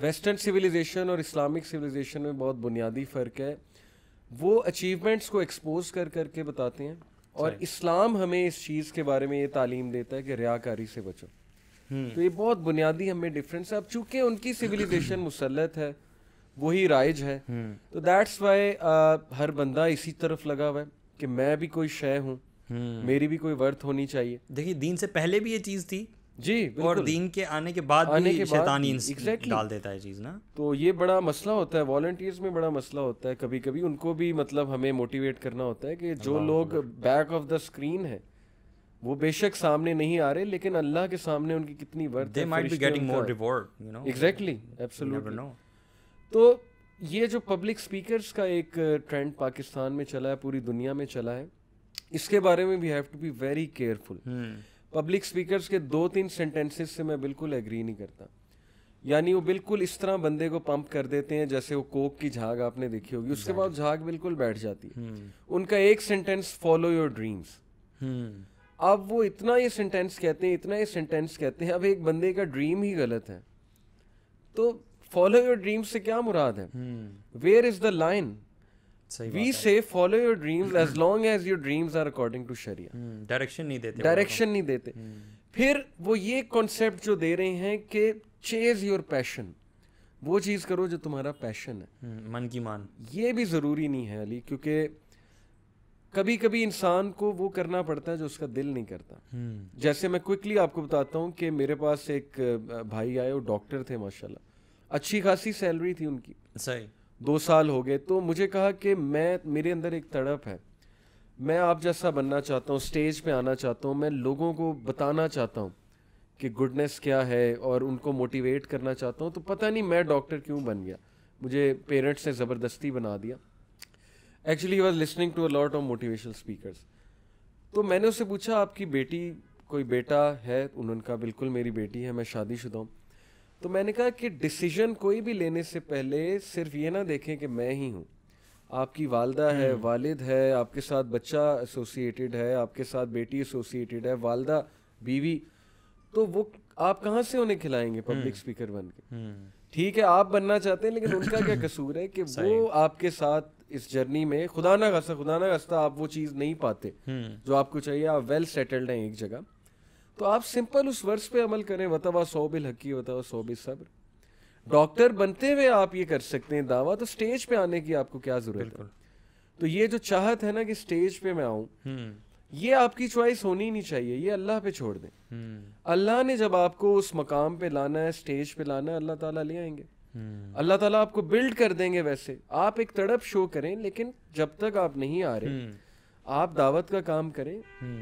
ویسٹرن سویلائزیشن اور اسلامک سویلائزیشن میں بہت بنیادی فرق ہے۔ وہ اچیومنٹس کو ایکسپوز کر کر کے بتاتے ہیں اور اسلام ہمیں اس چیز کے بارے میں یہ تعلیم دیتا ہے کہ ریا کاری سے بچو۔ تو یہ بہت بنیادی ہمیں ڈفرینس ہے۔ اب چونکہ ان کی سویلائزیشن مسلط ہے وہی رائج ہے تو دیٹس وائی ہر بندہ اسی طرف لگا ہوا ہے کہ میں بھی کوئی شے ہوں۔ میری بھی کوئی ورتھ ہونی چاہیے۔
دیکھیے دین سے پہلے بھی یہ چیز تھی۔
جی
اور دین کے آنے کے بعد آنے کے شیطانی ڈال دیتا ہے چیز نا۔
تو یہ بڑا مسئلہ ہوتا ہے والنٹیئرز میں بڑا مسئلہ ہوتا ہے۔ کبھی کبھی ان کو بھی مطلب ہمیں موٹیویٹ کرنا ہوتا ہے کہ جو لوگ بیک آف دا اسکرین ہے وہ بے شک سامنے نہیں آ رہے لیکن اللہ کے سامنے ان کی کتنی ورتھ ایگزیکٹلی تو یہ جو پبلک اسپیکرس کا ایک ٹرینڈ پاکستان میں چلا ہے پوری دنیا میں چلا ہے اس کے بارے میں بھی have to be very careful public speakers کے دو تین سینٹینسز سے میں بالکل ایگری نہیں کرتا۔ یعنی وہ بالکل اس طرح بندے کو پمپ کر دیتے ہیں جیسے وہ کوک کی جھاگ آپ نے دیکھی ہوگی۔ اس کے بعد جھاگ بالکل بیٹھ جاتی ہے۔ ان کا ایک سینٹینس فالو یور ڈریمس اب وہ اتنا یہ سینٹینس کہتے ہیں اتنا یہ سینٹینس کہتے ہیں اب ایک بندے کا ڈریم ہی غلط ہے۔ تو فالو یور ڈریم سے کیا مراد ہے؟ Where is the line we say follow your dreams as long as your dreams are according to Shariah
direction نہیں دیتے۔
ڈائریکشن نہیں دیتے۔ پھر وہ یہ کانسیپٹ جو دے رہے ہیں کہ چیز یور پیشن وہ چیز کرو جو تمہارا پیشن ہے۔
من کی مان۔
یہ بھی ضروری نہیں ہے علی کیونکہ کبھی کبھی انسان کو وہ کرنا پڑتا ہے جو اس کا دل نہیں کرتا۔ جیسے میں کوئکلی آپ کو بتاتا ہوں کہ میرے پاس ایک بھائی آئے وہ ڈاکٹر تھے ماشاء اللہ اچھی خاصی سیلری تھی ان کی۔
صحیح۔
دو سال ہو گئے، تو مجھے کہا کہ میں، میرے اندر ایک تڑپ ہے۔ میں آپ جیسا بننا چاہتا ہوں اسٹیج پہ آنا چاہتا ہوں، میں لوگوں کو بتانا چاہتا ہوں کہ گڈنس کیا ہے اور ان کو موٹیویٹ کرنا چاہتا ہوں۔ تو پتہ نہیں میں ڈاکٹر کیوں بن گیا۔ مجھے پیرنٹس نے زبردستی بنا دیا۔ Actually was listening to a lot of motivational speakers تو میں نے اس سے پوچھا، آپ کی بیٹی، کوئی بیٹا ہے؟ انہوں کا بالکل میری بیٹی ہے، میں شادی شدہ ہوں۔ تو میں نے کہا کہ ڈسیزن کوئی بھی لینے سے پہلے صرف یہ نہ دیکھیں کہ میں ہی ہوں۔ آپ کی والدہ ہے والد ہے آپ کے ساتھ بچہ ایسوسیٹیڈ ہے آپ کے ساتھ بیٹی ایسوسیٹیڈ ہے والدہ بیوی۔ تو وہ آپ کہاں سے انہیں کھلائیں گے پبلک اسپیکر بن کے؟ ٹھیک ہے آپ بننا چاہتے ہیں لیکن ان کا کیا قصور ہے کہ وہ آپ کے ساتھ اس جرنی میں خدا نہ خاصا خدا نہ خاصا آپ وہ چیز نہیں پاتے جو آپ کو چاہیے۔ آپ ویل سیٹلڈ ہیں ایک جگہ۔ تو آپ سمپل اس ورس پہ عمل کریں وطوا سو بل حقی وطوا سو بل صبر۔ ڈاکٹر بنتے ہوئے آپ یہ کر سکتے ہیں دعویٰ تو اسٹیج پہ آنے کی آپ کو کیا ضرورت ہے؟ تو یہ جو چاہت ہے نا کہ اسٹیج پہ میں آؤں یہ آپ کی چوائس ہونی نہیں چاہیے یہ اللہ پہ چھوڑ دیں۔ اللہ نے جب آپ کو اس مقام پہ لانا ہے اسٹیج پہ لانا ہے اللہ تعالیٰ لے آئیں گے۔ اللہ تعالیٰ آپ کو بلڈ کر دیں گے ویسے۔ آپ ایک تڑپ شو کریں لیکن جب تک آپ نہیں آ رہے آپ دعوت کا کام کریں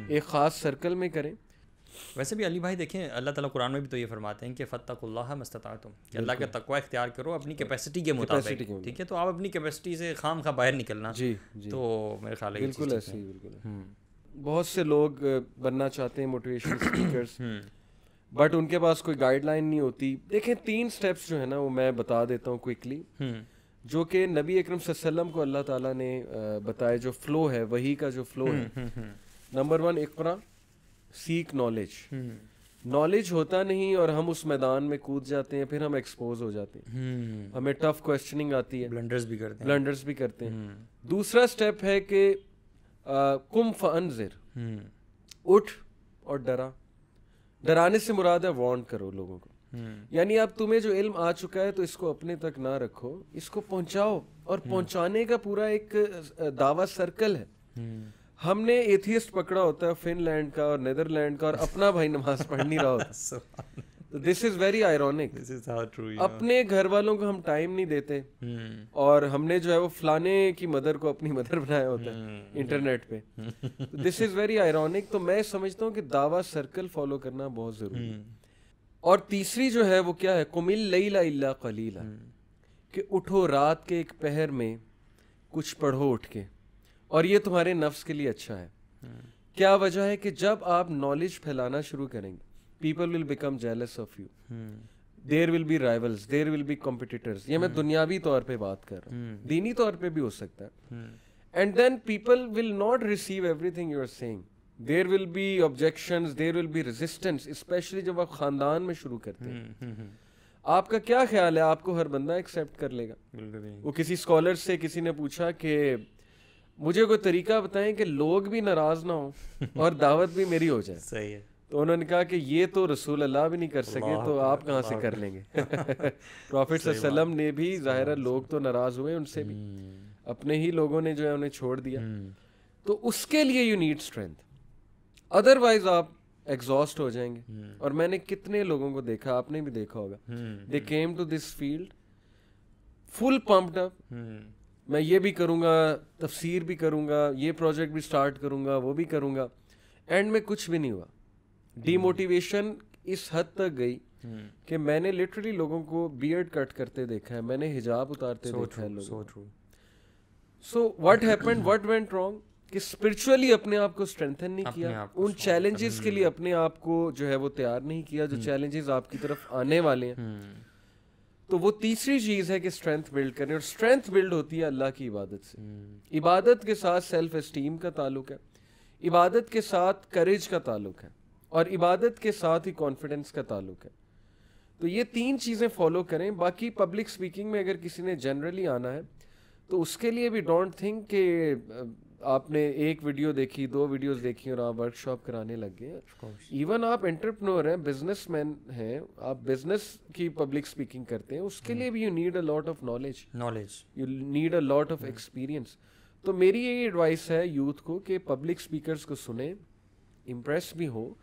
ایک خاص سرکل میں کریں۔
ویسے بھی علی بھائی دیکھیں اللہ تعالیٰ قرآن میں بھی تو یہ فرماتے ہیں کہ فتح اللہ مستطاع تم کہ اللہ کا تقوی اختیار کرو اپنی کیپیسٹی کے مطابق۔ ٹھیک ہے؟ تو آپ اپنی کیپیسٹی سے خام خواہ باہر نکلنا۔
جی
تو میرے خیال ہے
بالکل ایسے ہی بالکل بہت سے لوگ بننا چاہتے ہیں موٹیویشن اسپیکرس بٹ ان کے پاس کوئی گائیڈ لائن نہیں ہوتی۔ دیکھیں تین اسٹیپس جو ہے نا وہ میں بتا دیتا ہوں کوئکلی جو کہ نبی اکرم صلی اللہ علیہ وسلم کو اللہ تعالیٰ نے بتائے جو فلو ہے وہی کا جو فلو ہے۔ نمبر ون اقرا۔ سیک نالج نالج ہوتا نہیں اور ہم اس میدان میں کود جاتے ہیں پھر ہم ایکسپوز ہو جاتے ہیں۔ ہمیں ٹف کوشچننگ آتی ہے۔
بلنڈرز بھی کرتے ہیں۔
بلنڈرز بھی کرتے ہیں۔ دوسرا اسٹیپ ہے کہ کم فنزر اٹھ اور ڈرا۔ ڈرانے سے مراد ہے وارن کرو لوگوں کو۔ یعنی اب تمہیں جو علم آ چکا ہے تو اس کو اپنے تک نہ رکھو اس کو پہنچاؤ۔ اور پہنچانے کا پورا ایک دعوی سرکل ہے۔ ہم نے ایتھیسٹ پکڑا ہوتا ہے فن لینڈ کا اور نیدر لینڈ کا اور اپنا بھائی نماز پڑھ نہیں رہا ہوتا۔ دس از ویری آئرونک اپنے گھر والوں کو ہم ٹائم نہیں دیتے۔ اور ہم نے جو ہے وہ فلانے کی مدر کو اپنی مدر بنایا ہوتا ہے انٹرنیٹ پہ۔ دس از ویری آئرونک تو میں سمجھتا ہوں کہ دعوی سرکل فالو کرنا بہت ضروری ہے۔ اور تیسری جو ہے وہ کیا ہے؟ کمل لیلا اللہ قلیلا کہ اٹھو رات کے ایک پہر میں کچھ پڑھو اٹھ کے۔ اور یہ تمہارے نفس کے لیے اچھا ہے۔ کیا وجہ ہے کہ جب آپ نالج پھیلانا شروع کریں گے people will become jealous of you there will be rivals there will be competitors یہ میں دنیاوی طور پہ بات کر رہا ہوں۔ دینی طور پہ بھی ہو سکتا ہے۔ And then people will not receive everything you are seeing there will be objection there will be resistance especially جب آپ خاندان میں شروع کرتے ہیں۔ آپ کا کیا خیال ہے؟ آپ کو ہر بندہ ایکسیپٹ کر لے گا۔ وہ کسی اسکالر سے کسی نے پوچھا کہ مجھے کوئی طریقہ بتائیں کہ لوگ بھی ناراض نہ ہوں اور دعوت بھی میری ہو جائے۔
صحیح ہے۔
تو انہوں نے کہا کہ یہ تو رسول اللہ بھی نہیں کر سکے تو آپ کہاں سے کر لیں گے؟ پروفٹ صلی اللہ علیہ وسلم نے بھی ظاہر لوگ تو ناراض ہوئے ان سے بھی۔ اپنے ہی لوگوں نے جو ہے انہیں چھوڑ دیا۔ تو اس کے لیے you need strength otherwise آپ ایگزاسٹ ہو جائیں گے۔ اور میں نے کتنے لوگوں کو دیکھا آپ نے بھی دیکھا ہوگا۔ They came to this field full pumped up میں یہ بھی کروں گا تفسیر بھی کروں گا یہ پروجیکٹ بھی اسٹارٹ کروں گا وہ بھی کروں گا۔ اینڈ میں کچھ بھی نہیں ہوا۔ ڈی موٹیویشن اس حد تک گئی کہ میں نے لٹرلی لوگوں کو بیئرڈ کٹ کرتے دیکھا ہے میں نے حجاب اتارتے دیکھا ہے لوگوں so what happened what went wrong کہ اسپرچولی اپنے آپ کو اسٹرینتھن نہیں کیا ان چیلنجز کے لیے اپنے آپ کو جو ہے وہ تیار نہیں کیا جو چیلنجز آپ کی طرف آنے والے ہیں۔ تو وہ تیسری چیز ہے کہ اسٹرینتھ بلڈ کریں اور اسٹرینتھ بلڈ ہوتی ہے اللہ کی عبادت سے۔ عبادت کے ساتھ سیلف اسٹیم کا تعلق ہے، عبادت کے ساتھ کریج کا تعلق ہے، اور عبادت کے ساتھ ہی کانفیڈنس کا تعلق ہے۔ تو یہ تین چیزیں فالو کریں۔ باقی پبلک اسپیکنگ میں اگر کسی نے جنرلی آنا ہے، تو اس کے لیے بھی ڈونٹ تھنک کہ آپ نے ایک ویڈیو دیکھی دو ویڈیوز دیکھی اور آپ ورک شاپ کرانے لگ گئے۔ ایون آپ انٹرپرنور ہیں بزنس مین ہیں آپ بزنس کی پبلک اسپیکنگ کرتے ہیں اس کے لیے بھی you need a lot of knowledge
knowledge
you need a lot of experience تو میری یہی ایڈوائس ہے یوتھ کو کہ پبلک اسپیکرس کو سنیں امپریس بھی ہو۔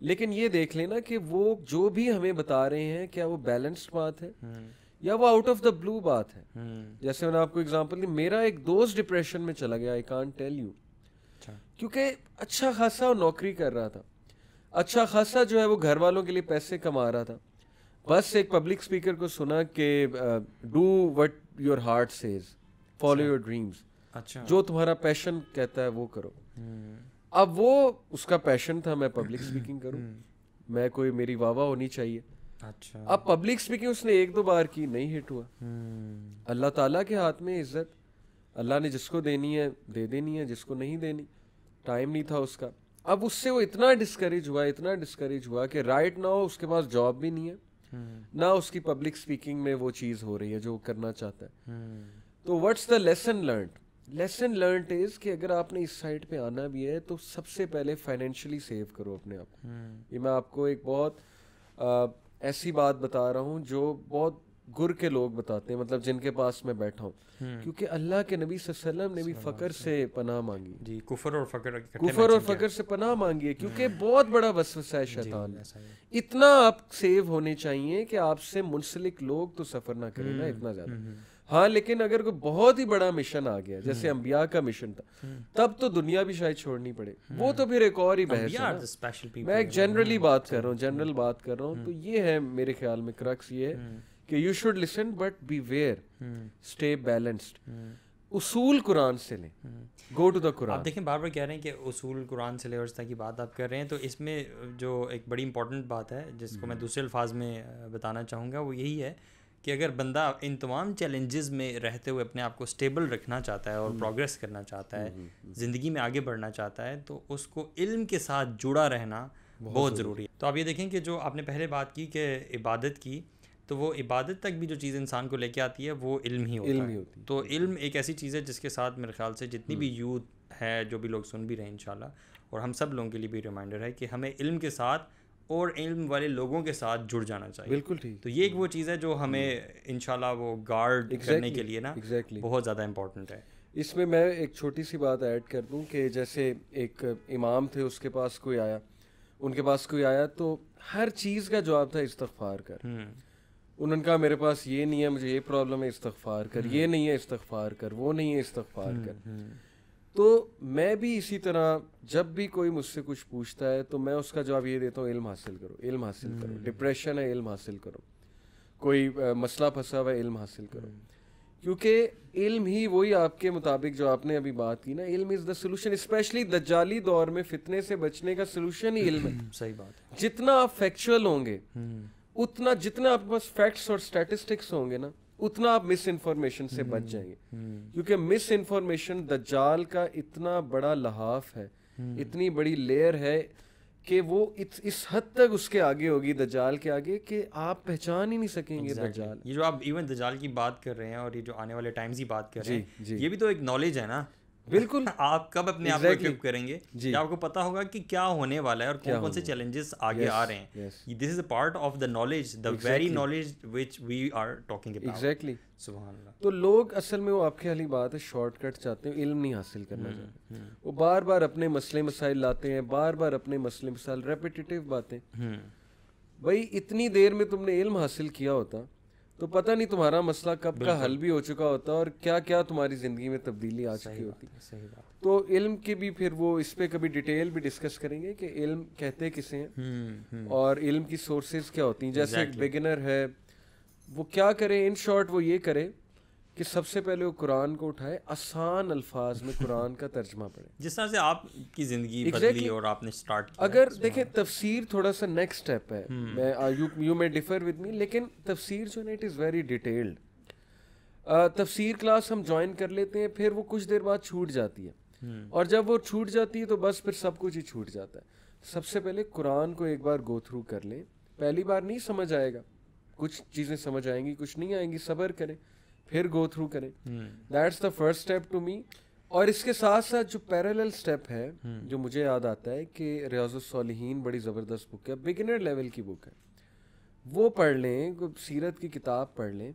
لیکن یہ دیکھ لینا کہ وہ جو بھی ہمیں بتا رہے ہیں کیا وہ بیلنسڈ بات ہے؟ یا وہ آؤٹ آف دا بلو بات ہے۔ جیسے میں نے آپ کو اگزامپل دی میرا ایک دوست ڈپریشن میں چلا گیا آئی کان ٹیل یو کیونکہ اچھا خاصا وہ نوکری کر رہا تھا۔ اچھا خاصا جو ہے وہ گھر والوں کے لیے پیسے کما رہا تھا۔ بس ایک پبلک اسپیکر کو سنا کہ do what your heart says follow your dreams جو تمہارا پیشن کہتا ہے وہ کرو۔ اب وہ اس کا پیشن تھا میں پبلک اسپیکنگ کروں۔ میں کوئی میری واہ واہ ہونی چاہیے۔ اب پبلک اسپیکنگ اس نے ایک دو بار کی نہیں ہٹ ہوا۔ اللہ تعالیٰ کے ہاتھ میں عزت۔ اللہ نے جس کو دینی ہے دے دینی ہے جس کو نہیں دینی۔ ٹائم نہیں تھا اس کا۔ اب اس سے وہ اتنا ڈسکریج ہوا اتنا ڈسکریج ہوا کہ رائٹ نہ ہو اس کے پاس جاب بھی نہیں ہے۔ نہ اس کی پبلک اسپیکنگ میں وہ چیز ہو رہی ہے جو کرنا چاہتا ہے۔ تو what's the lesson learned lesson learned is کہ اگر آپ نے اس سائڈ پہ آنا بھی ہے تو سب سے پہلے فائنینشلی سیو کرو اپنے آپ کو۔ یہ میں آپ کو ایک بہت ایسی بات بتا رہا ہوں جو بہت گر کے لوگ بتاتے ہیں مطلب جن کے پاس میں بیٹھا ہوں۔ کیونکہ اللہ کے نبی صلی اللہ علیہ وسلم نے بھی فقر سے پناہ مانگی۔
جی کفر اور فقر
کفر اور فقر سے پناہ مانگی ہے کیونکہ بہت بڑا وسوسہ ہے شیطان اتنا آپ سیو ہونے چاہیے کہ آپ سے منسلک لوگ تو سفر نہ کریں نا اتنا زیادہ۔ ہاں لیکن اگر کوئی بہت ہی بڑا مشن آ گیا جیسے انبیاء کا مشن تھا تب تو دنیا بھی شاید چھوڑنی پڑے۔ وہ تو پھر ایک اور ہی بحث ہے میں ایک جنرلی بات کر رہا ہوں جنرل بات کر رہا ہوں۔ تو یہ ہے میرے خیال میں کرکس یہ ہے کہ you should listen but beware stay balanced اصول قرآن سے لیں۔ گو ٹو دا قرآن
آپ دیکھیں بار بار کہہ رہے ہیں کہ اصول قرآن سے لے اور اس طرح کی بات آپ کر رہے ہیں۔ تو اس میں جو ایک بڑی امپورٹنٹ بات ہے جس کو میں دوسرے الفاظ میں بتانا چاہوں گا وہ یہی ہے کہ اگر بندہ ان تمام چیلنجز میں رہتے ہوئے اپنے آپ کو اسٹیبل رکھنا چاہتا ہے اور پروگریس کرنا چاہتا ہے زندگی میں آگے بڑھنا چاہتا ہے تو اس کو علم کے ساتھ جڑا رہنا بہت ضروری۔ ہے۔ تو آپ یہ دیکھیں کہ جو آپ نے پہلے بات کی کہ عبادت کی تو وہ عبادت تک بھی جو چیز انسان کو لے کے آتی ہے وہ علم ہی ہوتا
علم
ہے۔
ہوتی
تو علم ایک ایسی چیز ہے جس کے ساتھ میرے خیال سے جتنی بھی یوتھ ہے جو بھی لوگ سن بھی رہے ہیں انشاءاللہ اور ہم سب لوگوں کے لیے بھی ریمائنڈر ہے کہ ہمیں علم کے ساتھ اور علم والے لوگوں کے ساتھ جڑ جانا چاہیے۔
بالکل ٹھیک۔
تو یہ ایک وہ چیز ہے جو ہمیں انشاءاللہ وہ گارڈ کرنے کے لیے نا
ایگزیکٹلی
بہت زیادہ امپورٹنٹ ہے۔
اس میں میں ایک چھوٹی سی بات ایڈ کر دوں کہ جیسے ایک امام تھے اس کے پاس کوئی آیا۔ ان کے پاس کوئی آیا تو ہر چیز کا جواب تھا استغفار کر۔
ہوں
انہوں نے کہا میرے پاس یہ نہیں ہے مجھے یہ پرابلم ہے استغفار کر۔ یہ نہیں ہے استغفار کر۔ وہ نہیں ہے استغفار کر۔ تو میں بھی اسی طرح جب بھی کوئی مجھ سے کچھ پوچھتا ہے تو میں اس کا جواب یہ دیتا ہوں علم حاصل کرو علم حاصل کرو۔ ڈپریشن ہے علم حاصل کرو۔ کوئی مسئلہ پھنسا ہوا ہے علم حاصل کرو۔ کیونکہ علم ہی وہی آپ کے مطابق جو آپ نے ابھی بات کی نا علم از دا سولوشن اسپیشلی دجالی دور میں فتنے سے بچنے کا سولوشن ہی علم ہے۔
صحیح بات
جتنا آپ فیکچوئل ہوں گے اتنا جتنا آپ کے پاس فیکٹس اور اسٹیٹسٹکس ہوں گے نا اتنا آپ مس انفارمیشن سے بچ جائیں گے۔ کیونکہ مس انفارمیشن دجال کا اتنا بڑا لحاف ہے اتنی بڑی لیئر ہے کہ وہ اس حد تک اس کے آگے ہوگی دجال کے آگے کہ آپ پہچان ہی نہیں سکیں گے دجال۔
یہ جو آپ ایون دجال کی بات کر رہے ہیں اور یہ جو آنے والے ٹائمز کی بات کر رہے ہیں
جی۔
یہ بھی تو ایک نالج ہے نا۔
بالکل.
آپ کب اپنے آپ کو equip کریں گے؟
جی۔
کہ آپ کو پتا ہوگا کہ کیا ہونے والا ہے اور کون کون سے چیلنجز آگے آ رہے ہیں. This is a part of the knowledge the very knowledge which we are talking
exactly
سبحان اللہ
تو لوگ اصل میں وہ آپ کی والی بات ہے شارٹ کٹ چاہتے ہیں علم نہیں حاصل کرنا چاہتے وہ بار بار اپنے مسئلے مسائل لاتے ہیں بار بار اپنے مسئلے مسائل ریپیٹیو باتیں۔ بھائی اتنی دیر میں تم نے علم حاصل کیا ہوتا تو پتہ نہیں تمہارا مسئلہ کب کا حل بھی ہو چکا ہوتا اور کیا کیا تمہاری زندگی میں تبدیلی آ چکی ہوتی۔ تو علم کی بھی پھر وہ اس پہ کبھی ڈیٹیل بھی ڈسکس کریں گے کہ علم کہتے کسے ہیں۔ اور علم کی سورسز کیا ہوتی ہیں؟ جیسے ایک بگنر ہے وہ کیا کرے؟ ان شارٹ وہ یہ کرے کہ سب سے پہلے وہ قرآن کو اٹھائے آسان الفاظ میں قرآن کا ترجمہ پڑھے۔
جس طرح سے آپ کی زندگی بدلی اور آپ نے اسٹارٹ کیا۔
اگر دیکھیں تفسیر تھوڑا سا نیکسٹ اسٹیپ ہے۔ میں یو میں ڈفر ود می لیکن تفسیر جو ہے نا اٹ از ویری ڈیٹیلڈ تفسیر کلاس ہم جوائن کر لیتے ہیں پھر وہ کچھ دیر بعد چھوٹ جاتی ہے۔ اور جب وہ چھوٹ جاتی ہے تو بس پھر سب کچھ ہی چھوٹ جاتا ہے۔ سب سے پہلے قرآن کو ایک بار گو تھرو کر لیں۔ پہلی بار نہیں سمجھ آئے گا۔ کچھ چیزیں سمجھ آئیں گی کچھ نہیں آئیں گی صبر کریں۔ پھر گو تھرو کریں۔ That's the first step to me اور اس کے ساتھ ساتھ جو پیرالل اسٹیپ ہے جو مجھے یاد آتا ہے کہ ریاض الصالحین بڑی زبردست بک ہے بگنر لیول کی بک ہے۔ وہ پڑھ لیں سیرت کی کتاب پڑھ لیں۔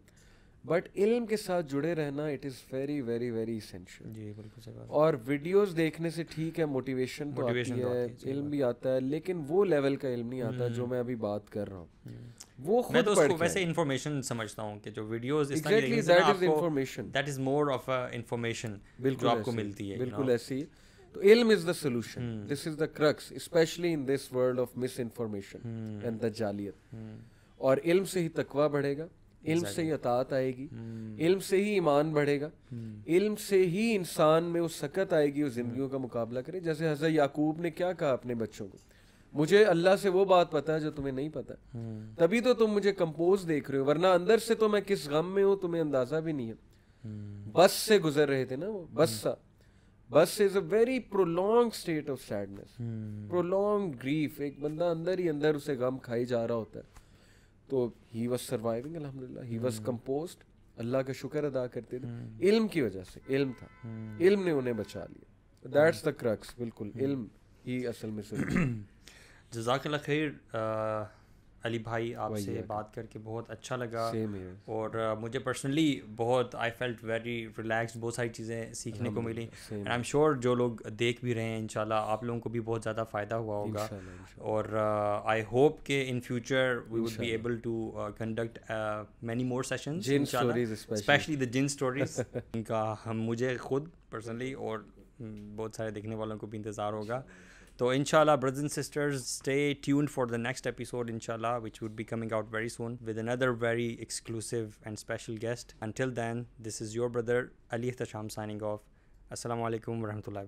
بٹ علم کے ساتھ جڑے رہنا it is very very very essential
جی بالکل
اور ویڈیوز دیکھنے سے ٹھیک ہے موٹیویشن تو آتی ہے علم بھی آتا ہے لیکن وہ لیول کا علم نہیں آتا جو میں ابھی بات کر رہا ہوں۔ وہ
میں
خود
تو اس
پڑھ
کو
کے
ویسے انفارمیشن سمجھتا ہوں کہ جو ویڈیوز اس طرح کی
that is information
that is more of information
بالکل
جو آپ کو ملتی ہے
بالکل ایسی۔ تو ilm is the solution this is the crux especially in this world of misinformation and the jahiliyat. اور علم سے ہی تقوی بڑھے گا۔ علم سے ہی اطاعت آئے گی علم سے ہی ایمان بڑھے گا۔ علم سے ہی انسان میں وہ سکت آئے گی وہ زندگیوں کا مقابلہ کرے۔ جیسے حضرت یعقوب نے کیا کہا اپنے بچوں کو؟ مجھے اللہ سے وہ بات پتا ہے جو تمہیں نہیں پتا تبھی تو تم مجھے کمپوز دیکھ رہے ہو ورنہ اندر سے تو میں کس غم میں ہوں تمہیں اندازہ بھی نہیں ہے۔ بس سے گزر رہے تھے نا وہ بس سا۔ بس is a very prolonging state of sadness prolonging grief ایک بندہ اندر ہی اندر اسے غم کھائی جا رہا ہوتا ہے۔ تو ہی واز سروائنگ الحمد للہ ہی واز کمپوزڈ اللہ کا شکر ادا کرتے تھے. علم کی وجہ سے علم تھا. علم نے انہیں بچا لیا. دیٹس دا کرکس بالکل. علم ہی اصل میں
جزاک اللہ خیر علی بھائی آپ سے بات کر کے بہت اچھا لگا اور مجھے پرسنلی بہت آئی فیلٹ ویری ریلیکس بہت ساری چیزیں سیکھنے کو ملی۔ اینڈ آئی ایم شیور جو لوگ دیکھ بھی رہے ہیں انشاءاللہ آپ لوگوں کو بھی بہت زیادہ فائدہ ہوا ہوگا۔ اور آئی ہوپ کہ in future we would be able to conduct many more sessions especially the jinn stories in کا ہم مجھے خود پرسنلی اور بہت سارے دیکھنے والوں کو بھی انتظار ہوگا۔ So, inshallah, brothers and sisters, stay tuned for the next episode, inshallah, which would be coming out very soon with another very exclusive and special guest. Until then, this is your brother Ali Ihtasham signing off. Assalamu alaikum wa
rahmatullahi.